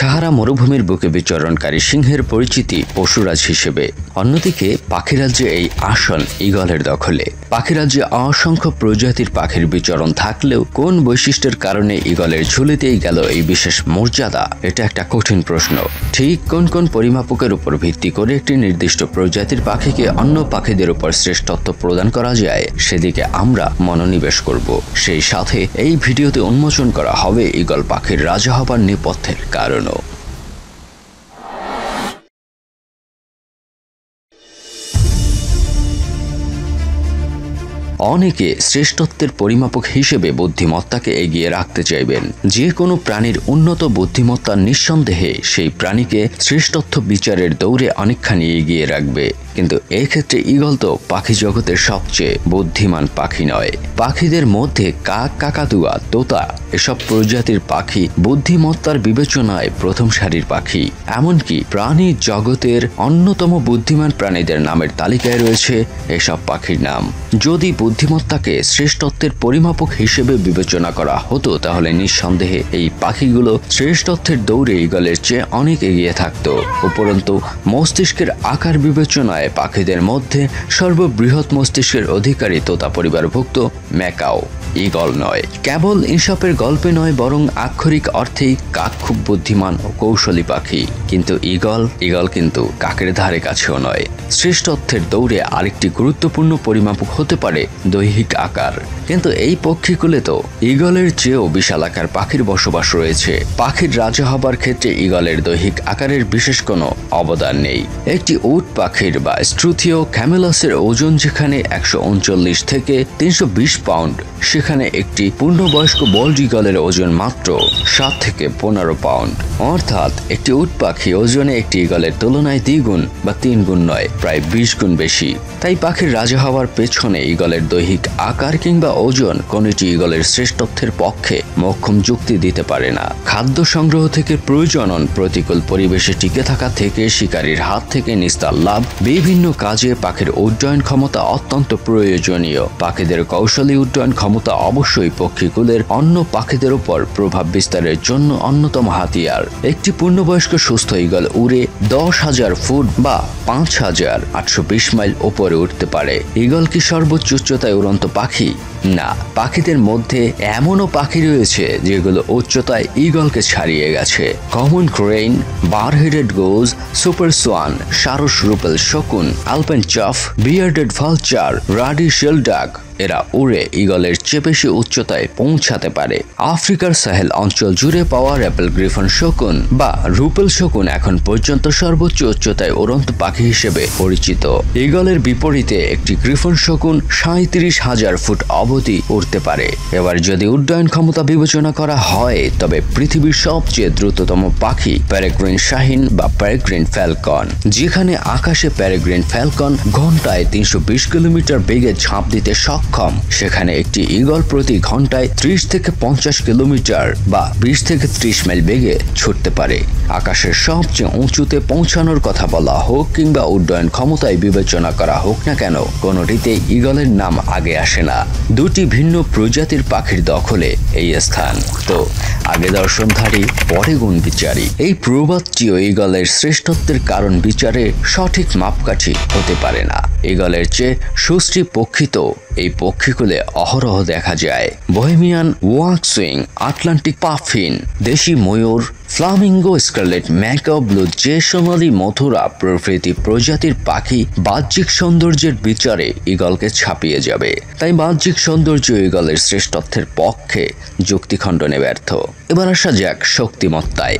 সাহারা মরুভূমির বুকে বিচরণকারী সিংহের পরিচিতি পশুরাজ হিসেবে। অন্যদিকে পাখিরাজ্যে এই আসন ইগলের দখলে। পাখিরাজ্যে অসংখ্য প্রজাতির পাখির বিচরণ থাকলেও কোন বৈশিষ্ট্যের কারণে ইগলের ঝুলিতেই গেল এই বিশেষ মর্যাদা? এটা একটা কঠিন প্রশ্ন। ঠিক কোন কোন পরিমাপকের উপর ভিত্তি করে একটি নির্দিষ্ট প্রজাতির পাখিকে অন্য পাখিদের উপর শ্রেষ্ঠত্ব প্রদান করা যায়, সেদিকে আমরা মনোনিবেশ করব। সেই সাথে এই ভিডিওতে উন্মোচন করা হবে ইগল পাখির রাজা হবার নেপথ্যের কারণও। অনেকে শ্রেষ্ঠত্বের পরিমাপক হিসেবে বুদ্ধিমত্তাকে এগিয়ে রাখতে চাইবেন। যে কোনো প্রাণীর উন্নত বুদ্ধিমত্তা নিঃসন্দেহে সেই প্রাণীকে শ্রেষ্ঠত্ব বিচারের দৌড়ে অনেকখানি এগিয়ে রাখবে। কিন্তু এই ক্ষেত্রে ইগল তো পাখি জগতের সবচেয়ে বুদ্ধিমান পাখি নয়। পাখিদের মধ্যে কাক, কাকাতুয়া, তোতা এসব প্রজাতির পাখি বুদ্ধিমত্তার বিবেচনায় প্রথম সারির পাখি। এমনকি প্রাণী জগতের অন্যতম বুদ্ধিমান প্রাণীদের নামের তালিকায় রয়েছে এসব পাখির নাম। যদি বুদ্ধিমত্তাকে শ্রেষ্ঠত্বের পরিমাপক হিসেবে বিবেচনা করা হতো, তাহলে নিঃসন্দেহে এই পাখিগুলো শ্রেষ্ঠত্বের দৌড়ে ইগলের চেয়ে অনেক এগিয়ে থাকতো। উপরন্তু, মস্তিষ্কের আকার বিবেচনায় পাখিদের মধ্যে সর্ববৃহৎ মস্তিষ্কের অধিকারী তোতা পরিবারভুক্ত ম্যাকাও। ইগল নয়। কেবল ইনসাপের গল্পে নয়, বরং আক্ষরিক অর্থেই কাক খুব বুদ্ধিমান ও কৌশলী পাখি। কিন্তু ইগল ইগল কিন্তু কাকের ধারে কাছেও নয়। শ্রেষ্ঠত্বের দৌড়ে আরেকটি গুরুত্বপূর্ণ পরিমাপক হতে পারে দৈহিক আকার। কিন্তু এই পক্ষীকুলে তো ইগলের চেয়েও বিশাল আকার পাখির বসবাস রয়েছে। পাখির রাজা হবার ক্ষেত্রে ইগলের দৈহিক আকারের বিশেষ কোনো অবদান নেই। একটি উট পাখির বা স্ট্রুথিও ক্যামেলাসের ওজন যেখানে একশো উনচল্লিশ থেকে তিনশো বিশ পাউন্ড সেখানে একটি পূর্ণবয়স্ক বল্ড ইগলের ওজন মাত্র সাত থেকে পনেরো পাউন্ড। অর্থাৎ একটি উট পাখি ওজনে একটি ইগলের তুলনায় দ্বিগুণ বা তিন গুণ নয়, প্রায় বিশ গুণ বেশি। তাই পাখির রাজা হওয়ার পেছনে ইগলের দৈহিক আকার কিংবা ওজন কোনটি ইগলের শ্রেষ্ঠত্বের পক্ষে মক্ষম যুক্তি দিতে পারে না। খাদ্য সংগ্রহ থেকে প্রয়োজনন প্রতিকূল পরিবেশে টিকে থাকা থেকে শিকারীর হাত থেকে নিস্তার লাভ, বিভিন্ন কাজে পাখির উড্ডয়ন ক্ষমতা অত্যন্ত প্রয়োজনীয়। পাখিদের কৌশলী উড্ডয়ন ক্ষমতা অবশ্যই পক্ষীকুলের অন্য পাখিদের উপর প্রভাব বিস্তারের জন্য অন্যতম হাতিয়ার। একটি পূর্ণবয়স্ক সুস্থ ইগল উড়ে দশ হাজার ফুট বা পাঁচ হাজার আটশো বিশ মাইল ওপরে উঠতে পারে। ইগল কি সর্বোচ্চ উচ্চতায় উড়ন্ত পাখি? না, পাখিদের মধ্যে এমনও পাখি রয়েছে যেগুলো উচ্চতায় ইগলকে ছাড়িয়ে গেছে। Common crane bar headed goose, super swan, সারস রুপেল শকুন, আলপেন চফ, বিয়ার্ডেড ভালচার, রাডি শেলডাক এরা উড়ে ইগলের চেয়ে বেশি উচ্চতায় পৌঁছাতে পারে। আফ্রিকার সাহেল অঞ্চল জুড়ে পাওয়া র্যাপেল গ্রিফন শকুন বা রুপেল শকুন এখন পর্যন্ত সর্বোচ্চ উচ্চতায় উড়ন্ত পাখি হিসেবে পরিচিত। ইগলের বিপরীতে একটি গ্রিফন শকুন সাঁত্রিশ হাজার ফুট অবধি উড়তে পারে। এবার যদি উড্ডয়ন ক্ষমতা বিবেচনা করা হয়, তবে পৃথিবীর সবচেয়ে দ্রুততম পাখি প্যারেগ্রিন শাহিন বা প্যারেগ্রিন ফ্যালকন, যেখানে আকাশে প্যারেগ্রিন ফ্যালকন ঘন্টায় তিনশো কিলোমিটার বেগে ঝাঁপ দিতে সক্ষম। সেখানে একটি ইগল প্রতি ঘন্টায় ত্রিশ থেকে পঞ্চাশ কিলোমিটার বা বিশ থেকে ত্রিশ মাইল বেগে ছুটতে পারে। আকাশের সবচেয়ে উঁচুতে পৌঁছানোর কথা বলা হোক কিংবা উড্ডয়ন ক্ষমতায় বিবেচনা করা হোক না কেন, কোনোটিতে ইগলের নাম আগে আসে না। দুটি ভিন্ন প্রজাতির পাখির দখলে এই স্থান। তো, আগে দর্শনধারী পরে গুণ বিচারী এই প্রবাদটিও ইগলের শ্রেষ্ঠত্বের কারণ বিচারে সঠিক মাপকাঠি হতে পারে না। ইগলের চেয়ে সুশ্রী পক্ষিত এই পক্ষীকুলে অহরহ দেখা যায়। বহেমিয়ান ওয়াকসুইং আটলান্টিক পাফিন, দেশি ময়ূর, ফ্লামিঙ্গো স্কারলেট ম্যাকা ব্লু যে সোনালি মথুরা প্রভৃতি প্রজাতির পাখি বাহ্যিক সৌন্দর্যের বিচারে ইগলকে ছাপিয়ে যাবে। তাই বাহ্যিক সৌন্দর্য ইগলের শ্রেষ্ঠত্বের পক্ষে যুক্তিখণ্ডনে ব্যর্থ। এবার আসা যাক শক্তিমত্তায়।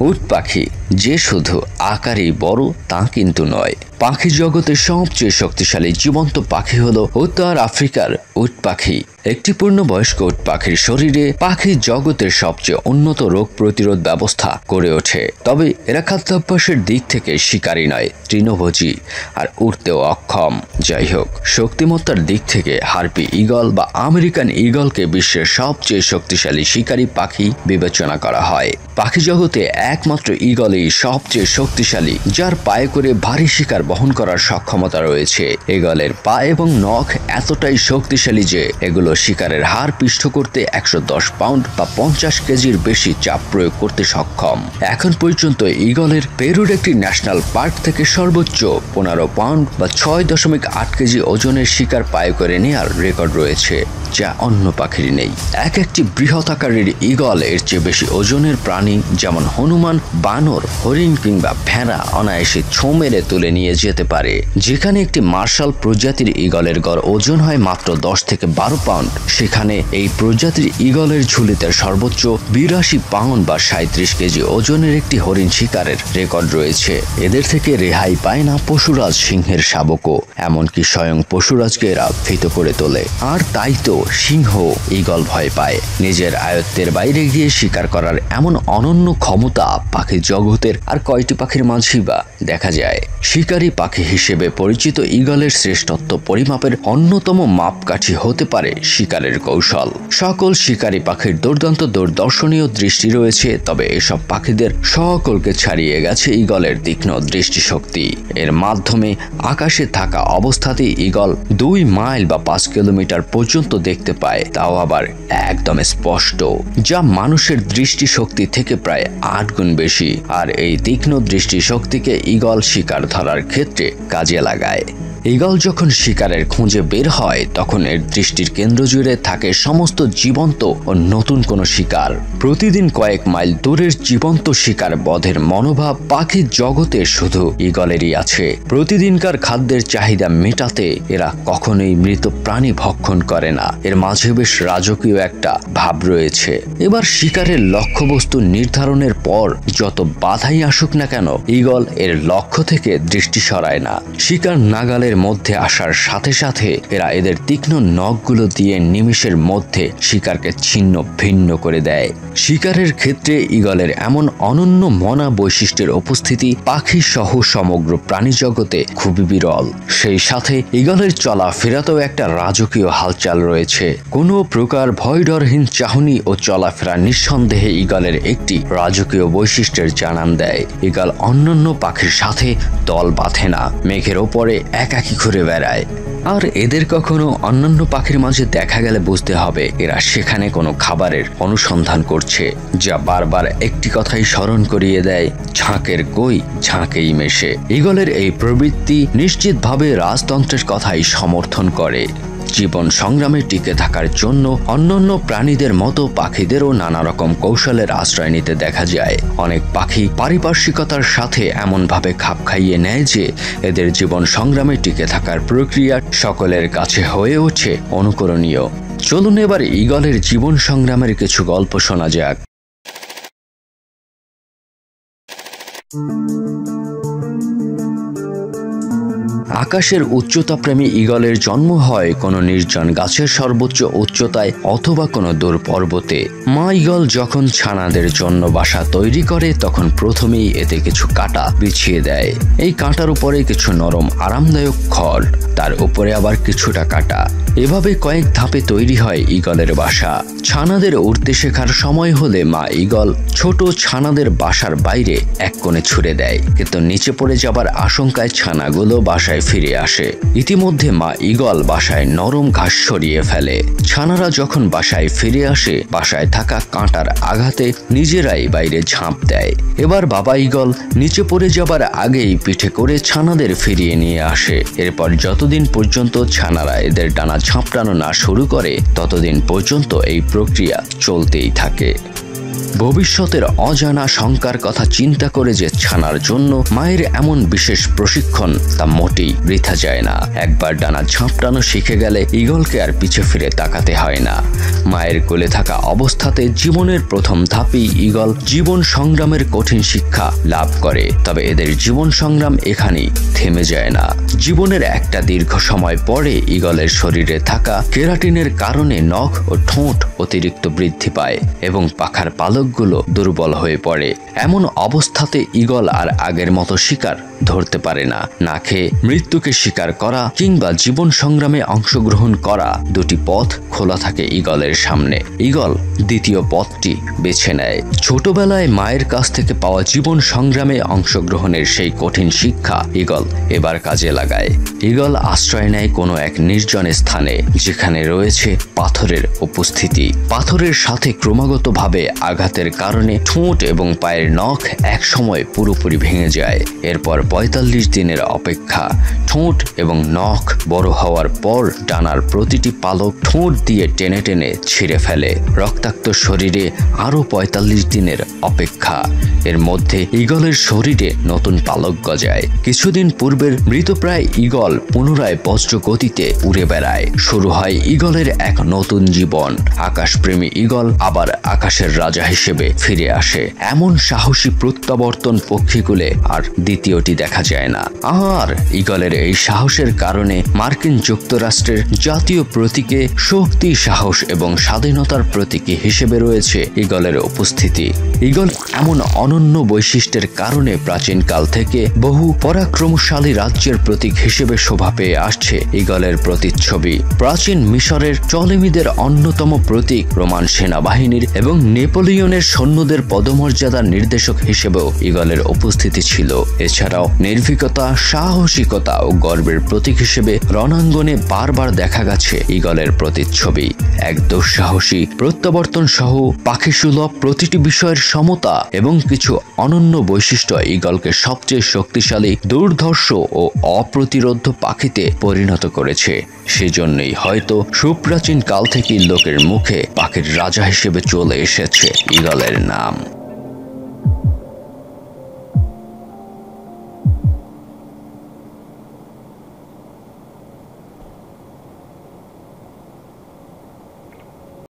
উট পাখি যে শুধু আকারেই বড়, তা কিন্তু নয়। পাখি জগতের সবচেয়ে শক্তিশালী জীবন্ত পাখি হলো উত্তর আফ্রিকার উট পাখি। একটি পূর্ণবয়স্ক উট পাখির শরীরে পাখি জগতের সবচেয়ে উন্নত রোগ প্রতিরোধ ব্যবস্থা করে ওঠে। তবে এরা খাদ্যাভ্যাসের দিক থেকে শিকারী নয়, তৃণভোজী, আর উঠতেও অক্ষম। যাই হোক, শক্তিমত্তার দিক থেকে হারপি ইগল বা আমেরিকান ইগলকে বিশ্বের সবচেয়ে শক্তিশালী শিকারী পাখি বিবেচনা করা হয়। পাখি জগতে একমাত্র ইগলই সবচেয়ে শক্তিশালী, যার পায়ে করে ভারী শিকার বহন করার সক্ষমতা রয়েছে। এগলের পা এবং নখ এতটাই শক্তিশালী যে, এগুলো শিকারের হার পিষ্ট করতে একশো দশ পাউন্ড বা পঞ্চাশ কেজির বেশি চাপ প্রয়োগ করতে সক্ষম। এখন পর্যন্ত ইগলের পেরুর একটি ন্যাশনাল পার্ক থেকে সর্বোচ্চ পনেরো পাউন্ড বা ছয় দশমিক আট কেজি ওজনের শিকার পায়ে করে নেওয়ার রেকর্ড রয়েছে। যা অন্য পাখির নেই। এক একটি বৃহৎ আকারের ইগল এর চেয়ে বেশি ওজনের প্রাণী যেমন হনুমান, বানর, হরিণ কিংবা ভেড়া অনায়াসে ছো মেরে তুলে নিয়ে যেতে পারে। যেখানে একটি মার্শাল প্রজাতির ইগলের গড় ওজন হয় মাত্র দশ থেকে বারো পাউন্ড, সেখানে এই প্রজাতির ইগলের ঝুলিতে সর্বোচ্চ বিরাশি পাউন্ড বা সাঁত্রিশ কেজি ওজনের একটি হরিণ শিকারের রেকর্ড রয়েছে। এদের থেকে রেহাই পায় না পশুরাজ সিংহের শাবকও, এমনকি স্বয়ং পশুরাজকে এরা ভীত করে তোলে। আর তাই তো সিংহ ইগল ভয় পায়। নিজের আয়ত্তের বাইরে গিয়ে শিকার করার এমন অনন্য ক্ষমতা পাখি জগতের আর কয়টি পাখির মাঝেই বা দেখা যায়। শিকারী পাখি হিসেবে পরিচিত ইগলের শ্রেষ্ঠত্ব পরিমাপের অন্যতম মাপকাঠি হতে পারে শিকারের কৌশল। সকল শিকারী পাখির দুর্দান্ত দূরদর্শনীয় দৃষ্টি রয়েছে, তবে এসব পাখিদের সকলকে ছাড়িয়ে গেছে ইগলের তীক্ষ্ণ দৃষ্টিশক্তি। এর মাধ্যমে আকাশে থাকা অবস্থাতেই ইগল দুই মাইল বা পাঁচ কিলোমিটার পর্যন্ত দেখতে পায়, তাও আবার একদম স্পষ্ট, যা মানুষের দৃষ্টিশক্তি থেকে প্রায় আট গুণ বেশি, আর এই তীক্ষ্ণ দৃষ্টিশক্তিকে ইগল শিকার ধরার ক্ষেত্রে কাজে লাগায়। ইগল যখন শিকারের খুঁজে বের হয়, তখন এর দৃষ্টির কেন্দ্র জুড়ে থাকে সমস্ত জীবন্ত ও নতুন কোনো শিকার। প্রতিদিন কয়েক মাইল দূরের জীবন্ত শিকার বধের মনোভাব পাখির জগতে শুধু ইগলেরই আছে। প্রতিদিনকার খাদ্যের চাহিদা মেটাতে এরা কখনোই মৃত প্রাণী ভক্ষণ করে না। এর মাঝে বেশ রাজকীয় একটা ভাব রয়েছে। এবার শিকারের লক্ষ্যবস্তু নির্ধারণের পর যত বাধাই আসুক না কেন ইগল এর লক্ষ্য থেকে দৃষ্টি সরায় না। শিকার নাগালের মধ্যে আসার সাথে সাথে এরা এদের তীক্ষ্ণ নখগুলো দিয়ে নিমিষের মধ্যে শিকারকে ছিন্ন ভিন্ন করে দেয়। শিকারের ক্ষেত্রে ইগলের এমন অনন্য মনা বৈশিষ্ট্যের উপস্থিতি পাখি সহ সমগ্র প্রাণী জগতে খুবই বিরল। সেই সাথে ইগলের চলা ফেরাতেও একটা রাজকীয় হালচাল রয়েছে। কোনো প্রকার ভয় ডরহীন চাহনি ও চলাফেরা নিঃসন্দেহে ইগলের একটি রাজকীয় বৈশিষ্ট্যের জানান দেয়। ইগল অন্যান্য পাখির সাথে দল বাঁধে না। মেঘের ওপরে একাকি ঘুরে বেড়ায়। আর এদের কখনো অন্যান্য পাখির মাঝে দেখা গেলে বুঝতে হবে এরা সেখানে কোনো খাবারের অনুসন্ধান করছে, যা বারবার একটি কথাই স্মরণ করিয়ে দেয়, ঝাঁকের কই ঝাঁকেই মেশে। ইগলের এই প্রবৃত্তি নিশ্চিতভাবে রাজতন্ত্রের কথাই সমর্থন করে। জীবন সংগ্রামে টিকে থাকার জন্য অন্যান্য প্রাণীদের মতো পাখিদেরও নানা রকম কৌশলের আশ্রয় নিতে দেখা যায়। অনেক পাখি পারিপার্শ্বিকতার সাথে এমনভাবে খাপ খাইয়ে নেয় যে এদের জীবন সংগ্রামে টিকে থাকার প্রক্রিয়া সকলের কাছে হয়ে ওঠে অনুকরণীয়। চলুন এবার ইগলের জীবন সংগ্রামের কিছু গল্প শোনা যাক। আকাশের উচ্চতাপ্রেমী ইগলের জন্ম হয় কোনো নির্জন গাছের সর্বোচ্চ উচ্চতায় অথবা কোনো দূর পর্বতে। মা ইগল যখন ছানাদের জন্য বাসা তৈরি করে, তখন প্রথমেই এতে কিছু কাটা বিছিয়ে দেয়। এই কাঁটার উপরে কিছু নরম, আরামদায়ক খড়। তার উপরে আবার কিছুটা কাটা। এভাবে কয়েক ধাপে তৈরি হয় ইগলের বাসা। ছানাদের উড়তে শেখার সময় হলে মা ইগল ছোট ছানাদের বাসার বাইরে এক কোণে ছুড়ে দেয়। কিন্তু নিচে পড়ে যাবার আশঙ্কায় ছানাগুলো বাসায় ফিরে আসে। ইতিমধ্যে মা ইগল বাসায় নরম ঘাস সরিয়ে ফেলে। ছানারা যখন বাসায় ফিরে আসে, বাসায় থাকা কাঁটার আঘাতে নিজেরাই বাইরে ঝাঁপ দেয়। এবার বাবা ইগল নিচে পড়ে যাবার আগেই পিঠে করে ছানাদের ফিরিয়ে নিয়ে আসে। এরপর যতদিন পর্যন্ত ছানারা এদের ডানা ঝাঁপটানো না শুরু করে, ততদিন পর্যন্ত এই প্রক্রিয়া চলতেই থাকে। ভবিষ্যতের অজানা শঙ্কার কথা চিন্তা করে যে ছানার জন্য মায়ের এমন বিশেষ প্রশিক্ষণ তা মোটেই বৃথা যায় না। একবার ডানা ঝাঁপটানো শিখে গেলে ইগলকে আর পিছে ফিরে তাকাতে হয় না। মায়ের কোলে থাকা অবস্থাতে জীবনের প্রথম ধাপেই ইগল জীবন সংগ্রামের কঠিন শিক্ষা লাভ করে, তবে এদের জীবন সংগ্রাম এখানেই থেমে যায় না। জীবনের একটা দীর্ঘ সময় পরে ইগলের শরীরে থাকা কেরাটিনের কারণে নখ ও ঠোঁট অতিরিক্ত বৃদ্ধি পায় এবং পাখার পালকগুলো দুর্বল হয়ে পড়ে। এমন অবস্থাতে ইগল আর আগের মতো শিকার ধরতে পারে না। না খেয়ে মৃত্যুকে স্বীকার করা কিংবা জীবন সংগ্রামে অংশগ্রহণ করা দুটি পথ খোলা থাকে ঈগলের সামনে। ঈগল দ্বিতীয় পথটি বেছে নেয়। ছোটবেলায় মায়ের কাছ থেকে পাওয়া জীবন সংগ্রামে অংশগ্রহণের সেই কঠিন শিক্ষা ঈগল এবার কাজে লাগায়। ঈগল আশ্রয় নেয় কোনো এক নির্জন স্থানে, যেখানে রয়েছে পাথরের উপস্থিতি। পাথরের সাথে ক্রমাগতভাবে আঘাতের কারণে ঠোঁট এবং পায়ের নখ একসময় পুরোপুরি ভেঙে যায়। এরপর পঁয়তাল্লিশ দিনের অপেক্ষা। ঠোঁট এবং নখ বড় হওয়ার পর ডানার প্রতিটি পালক ঠোঁট দিয়ে টেনে টেনে ছিঁড়ে ফেলে। রক্তাক্ত শরীরে আরও পঁয়তাল্লিশ দিনের অপেক্ষা। এর মধ্যে ঈগলের শরীরে নতুন পালক গজায়। কিছুদিন পূর্বের মৃতপ্রায় ঈগল পুনরায় বজ্র গতিতে উড়ে বেড়ায়। শুরু হয় ঈগলের এক নতুন জীবন। আকাশপ্রেমী ঈগল আবার আকাশের রাজা হিসেবে ফিরে আসে। এমন সাহসী প্রত্যাবর্তন পক্ষীকুলে আর দ্বিতীয়টি দেখা যায় না। আর ঈগলের এই সাহসের কারণে মার্কিন যুক্তরাষ্ট্রের জাতীয় প্রতীকে শক্তি, সাহস এবং স্বাধীনতার প্রতীকী হিসেবে রয়েছে ঈগলের উপস্থিতি। ঈগল এমন অনন্য বৈশিষ্ট্যের কারণে প্রাচীনকাল থেকে বহু পরাক্রমশালী রাজ্যের প্রতীক হিসেবে শোভা পেয়ে আসছে ঈগলের প্রতিচ্ছবি। প্রাচীন মিশরের টলেমিদের অন্যতম প্রতীক রোমান সেনাবাহিনীর এবং নেপোলিয়নের সৈন্যদের পদমর্যাদার নির্দেশক হিসেবেও ঈগলের উপস্থিতি ছিল। এছাড়াও নির্ভীকতা, সাহসিকতা ও গর্বের প্রতীক হিসেবে রণাঙ্গনে বারবার দেখা গেছে ঈগলের প্রতিচ্ছবি। এক দুঃসাহসী প্রত্যাবর্তন সহ পাখিসুলভ প্রতিটি বিষয়ের সমতা এবং কিছু অনন্য বৈশিষ্ট্য ঈগলকে সবচেয়ে শক্তিশালী, দুর্ধর্ষ ও অপ্রতিরোধ পাখিতে পরিণত করেছে। সেজন্যই হয়তো সুপ্রাচীন কাল থেকেই লোকের মুখে পাখির রাজা হিসেবে চলে এসেছে ঈগলের নাম।